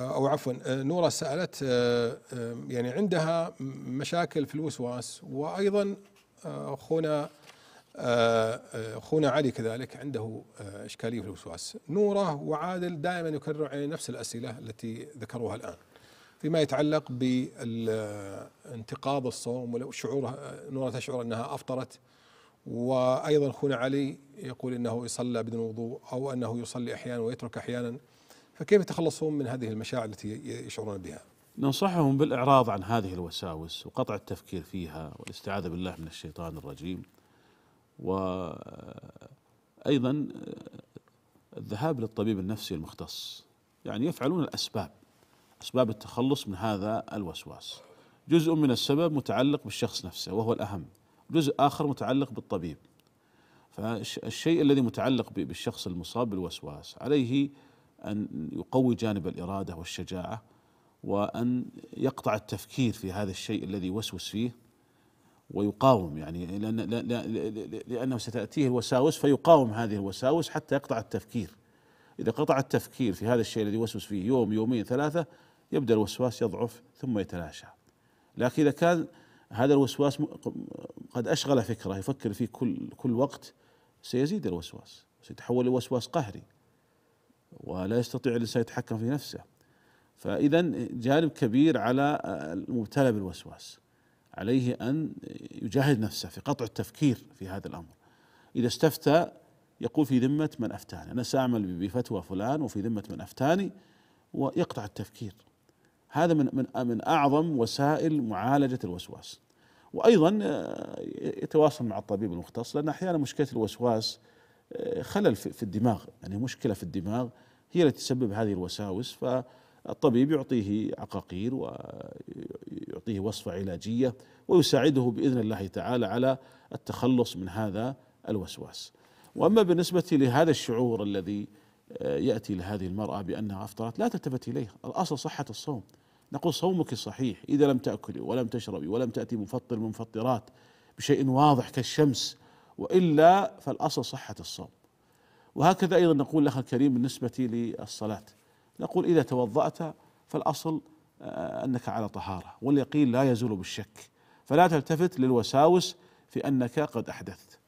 أو عفوا نورة سألت يعني عندها مشاكل في الوسواس وأيضا أخونا أخونا علي كذلك عنده إشكالية في الوسواس. نورة وعادل دائما يكرر عليه نفس الأسئلة التي ذكروها الآن فيما يتعلق بانتقاض الصوم وشعور نورة تشعر أنها أفطرت. وأيضا أخونا علي يقول إنه يصلى بدون وضوء أو أنه يصلي أحيانا ويترك أحيانا. فكيف يتخلصون من هذه المشاعر التي يشعرون بها؟ ننصحهم بالإعراض عن هذه الوساوس وقطع التفكير فيها والاستعاذة بالله من الشيطان الرجيم. وأيضا الذهاب للطبيب النفسي المختص. يعني يفعلون الأسباب أسباب التخلص من هذا الوسواس. جزء من السبب متعلق بالشخص نفسه وهو الأهم. جزء آخر متعلق بالطبيب. فالشيء الذي متعلق بالشخص المصاب بالوسواس عليه أن يقوي جانب الإرادة والشجاعة وأن يقطع التفكير في هذا الشيء الذي يوسوس فيه ويقاوم يعني لأن لأنه ستأتيه الوساوس فيقاوم هذه الوساوس حتى يقطع التفكير. إذا قطع التفكير في هذا الشيء الذي يوسوس فيه يوم يومين ثلاثة يبدأ الوسواس يضعف ثم يتلاشى. لكن إذا كان هذا الوسواس قد أشغل فكره يفكر فيه كل كل وقت سيزيد الوسواس سيتحول إلى وسواس قهري. ولا يستطيع الإنسان يتحكم في نفسه. فإذا جانب كبير على المبتلى بالوسواس عليه أن يجاهد نفسه في قطع التفكير في هذا الأمر. إذا استفتى يقول في ذمة من أفتاني أنا سأعمل بفتوى فلان وفي ذمة من أفتاني ويقطع التفكير. هذا من من من أعظم وسائل معالجة الوسواس. وأيضا يتواصل مع الطبيب المختص لأن أحيانا مشكلة الوسواس خلل في الدماغ يعني مشكلة في الدماغ هي التي تسبب هذه الوساوس ف الطبيب يعطيه عقاقير ويعطيه وصفة علاجية ويساعده بإذن الله تعالى على التخلص من هذا الوسواس. وأما بالنسبة لهذا الشعور الذي يأتي لهذه المرأة بأنها أفطرت لا تلتفت إليه. الأصل صحة الصوم. نقول صومك صحيح إذا لم تأكلي ولم تشربي ولم تأتي مفطر من مفطرات بشيء واضح كالشمس وإلا فالأصل صحة الصوم. وهكذا أيضا نقول الأخ الكريم بالنسبة للصلاة. نقول إذا توضأت فالأصل آه، أنك على طهارة واليقين لا يزول بالشك. فلا تلتفت للوساوس في أنك قد أحدثت.